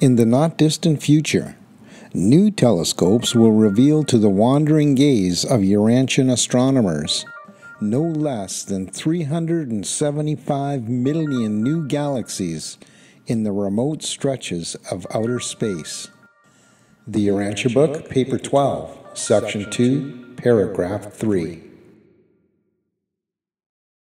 In the not distant future, new telescopes will reveal to the wandering gaze of Urantian astronomers no less than 375 million new galaxies in the remote stretches of outer space. The Urantia Book, Paper 12, Section 2, Paragraph 3.